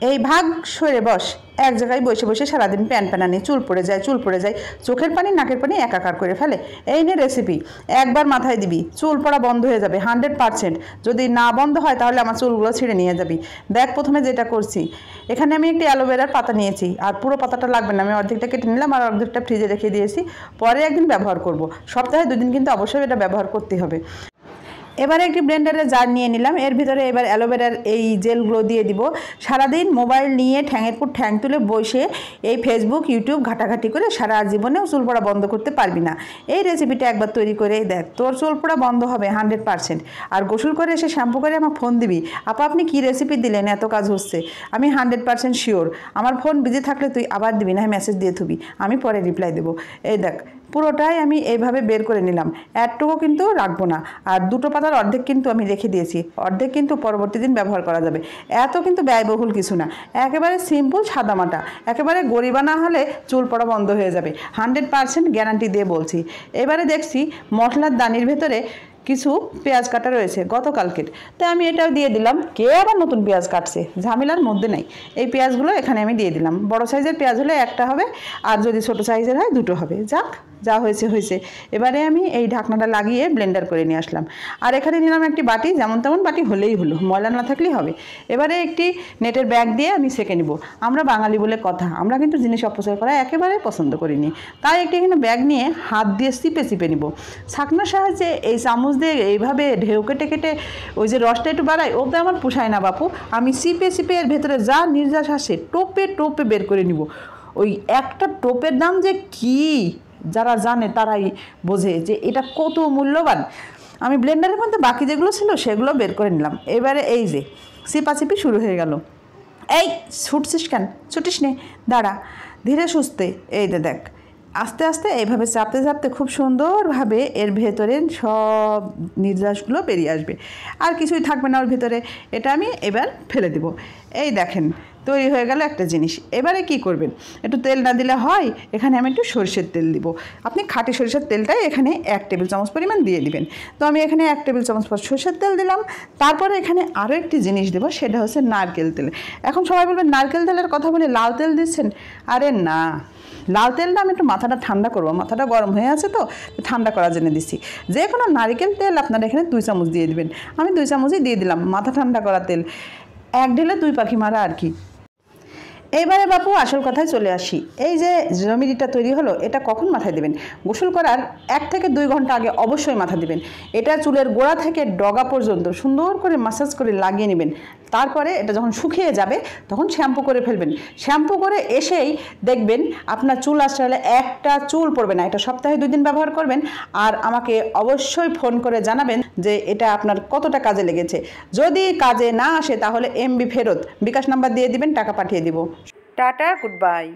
এই ভাগ সরে বস। এক জায়গায় বসে বসে সারাদিন প্যান প্যানানি, চুল পড়ে যায়, চুল পড়ে যায়। চোখের পানি, নাকের পানি একাকার করে ফেলে। এই নিয়ে রেসিপি একবার মাথায় দিবি, চুল পড়া বন্ধ হয়ে যাবে হান্ড্রেড পারসেন্ট যদি না বন্ধ হয় তাহলে আমার চুলগুলো ছিঁড়ে নিয়ে যাবি। দেখ প্রথমে যেটা করছি। এখানে আমি একটি অ্যালোভেরার পাতা নিয়েছি, আর পুরো পাতাটা লাগবে না। আমি অর্ধেকটা কেটে নিলাম আর অর্ধেকটা ফ্রিজে রেখে দিয়েছি। পরে একদিন ব্যবহার করব। সপ্তাহে দুদিন কিন্তু অবশ্যই এটা ব্যবহার করতে হবে। এবারে একটি ব্লেন্ডারে জার নিয়ে নিলাম। এর ভিতরে এবার অ্যালোভেরার এই জেলগুলো দিয়ে দিব। সারাদিন মোবাইল নিয়ে ঠ্যাঙের পর ঠ্যাং তুলে বসে এই ফেসবুক ইউটিউব ঘাটাঘাটি করে সারা জীবনেও চুল পড়া বন্ধ করতে পারবি না। এই রেসিপিটা একবার তৈরি করে দেখ। তোর চুল পড়া বন্ধ হবে হান্ড্রেড পারসেন্ট আর গোসল করে এসে শ্যাম্পু করে আমার ফোন দিবি, আপা, আপনি কী রেসিপি দিলেন? এত কাজ হচ্ছে। আমি হান্ড্রেড পারসেন্ট শিওর আমার ফোন বিজি থাকলে তুই আবার দিবি, না মেসেজ দিয়ে থুবি। আমি পরে রিপ্লাই দেবো। এই দেখ পুরোটাই আমি এইভাবে বের করে নিলাম। একটুকু কিন্তু রাখব না। আর দুটো পাতার অর্ধেক কিন্তু আমি রেখে দিয়েছি। অর্ধেক কিন্তু পরবর্তী দিন ব্যবহার করা যাবে। এত কিন্তু ব্যয়বহুল কিছু না। একেবারে সিম্পল সাদামাটা একেবারে গরিবা না হলে চুল পড়া বন্ধ হয়ে যাবে। হান্ড্রেড পারসেন্ট গ্যারান্টি দিয়ে বলছি। এবারে দেখছি মশলার দানির ভেতরে কিছু পেঁয়াজ কাটা রয়েছে গতকালকের। তাই আমি এটাও দিয়ে দিলাম। কে আবার নতুন পেঁয়াজ কাটছে? ঝামেলার মধ্যে নেই। এই পেঁয়াজগুলো এখানে আমি দিয়ে দিলাম। বড় সাইজের পেঁয়াজ হলে একটা হবে। আর যদি ছোট সাইজের হয় দুটো হবে। যাক। যা হয়েছে হয়েছে। এবারে আমি এই ঢাকনাটা লাগিয়ে ব্লেন্ডার করে নিয়ে আসলাম। আর এখানে নিলাম একটি বাটি, যেমন তেমন বাটি হলেই হলো, ময়লা না থাকলেই হবে। এবারে একটি নেটের ব্যাগ দিয়ে আমি সেঁকে নিব। আমরা বাঙালি বলে কথা, আমরা কিন্তু জিনিস অপচয় করা একেবারে পছন্দ করিনি। তাই একটি এখানে ব্যাগ নিয়ে হাত দিয়ে চিপে চিপে নিব। ছাকনার সাহায্যে এই চামচ দিয়ে এইভাবে ঢেউ কেটে কেটে ওই যে রসটা একটু বাড়াই ওতে আমার পোষায় না বাপু। আমি চিপে চিপে এর ভেতরে যা নির্যাস আসে, টোপে টোপে বের করে নিব। ওই একটা টোপের দাম যে কী? যারা জানে তারাই বোঝে যে এটা কত মূল্যবান। আমি ব্লেন্ডারের মধ্যে বাকি যেগুলো ছিল সেগুলো বের করে নিলাম। এবারে এই যে চিপাচিপি শুরু হয়ে গেল। এই, ছুটছিস কেন? ছুটিস নে, দাঁড়া। ধীরে সুস্থে, এই দে দেখ, আস্তে আস্তে এইভাবে চাপতে চাপতে খুব সুন্দরভাবে এর ভেতরে সব নির্যাসগুলো বেরিয়ে আসবে। আর কিছুই থাকবে না ওর ভেতরে। এটা আমি এবার ফেলে দেব। এই দেখেন তৈরি হয়ে গেল একটা জিনিস। এবারে কি করবেন? একটু তেল না দিলে হয়, এখানে আমি একটু সরষের তেল দিব। আপনি খাঁটি সরষের তেলটাই এখানে এক টেবিল চামচ পরিমাণ দিয়ে দিবেন। তো আমি এখানে এক টেবিল চামচ সরষের তেল দিলাম। তারপরে এখানে আরও একটি জিনিস দেবো, সেটা হচ্ছে নারকেল তেল। এখন সবাই বলবেন, নারকেল তেলের কথা বলে লাল তেল দিচ্ছেন? আরে না। লাল তেলটা আমি একটু মাথাটা ঠান্ডা করব। মাথাটা গরম হয়ে আছে তো ঠান্ডা করার জন্য দিচ্ছি। যে কোনো নারিকেল তেল আপনারা এখানে দুই চামচ দিয়ে দিবেন। আমি দুই চামচই দিয়ে দিলাম মাথা ঠান্ডা করা তেল। এক ঢেলে দুই পাখি মারা আর কি। এইবারে বাপু, আসল কথায় চলে আসি। এই যে জমিরিটা তৈরি হলো, এটা কখন মাথায় দেবেন? গোসল করার এক থেকে দুই ঘণ্টা আগে অবশ্যই মাথা দিবেন। এটা চুলের গোড়া থেকে ডগা পর্যন্ত সুন্দর করে মাসাজ করে লাগিয়ে নেবেন। তারপরে এটা যখন শুকিয়ে যাবে, তখন শ্যাম্পু করে ফেলবেন। শ্যাম্পু করে এসেই দেখবেন আপনার চুল আসলে একটা চুল পড়বে না। এটা সপ্তাহে দুই দিন ব্যবহার করবেন। আর আমাকে অবশ্যই ফোন করে জানাবেন যে এটা আপনার কতটা কাজে লেগেছে। যদি কাজে না আসে, তাহলে এমবি ফেরত। বিকাশ নাম্বার দিয়ে দিবেন, টাকা পাঠিয়ে দিব। Tata good bye